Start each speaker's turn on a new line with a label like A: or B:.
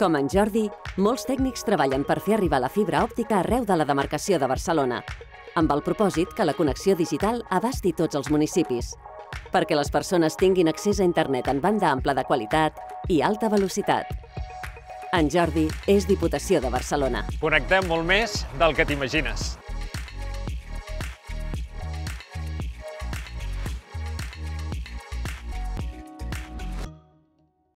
A: Com en Jordi, molts tècnics treballen per fer arribar la fibra òptica arreu de la demarcació de Barcelona, amb el propòsit que la connexió digital abasti tots els municipis, perquè les persones tinguin accés a internet en banda ampla de qualitat i alta velocitat. En Jordi és Diputació de Barcelona.
B: Connectem molt més del que t'imagines.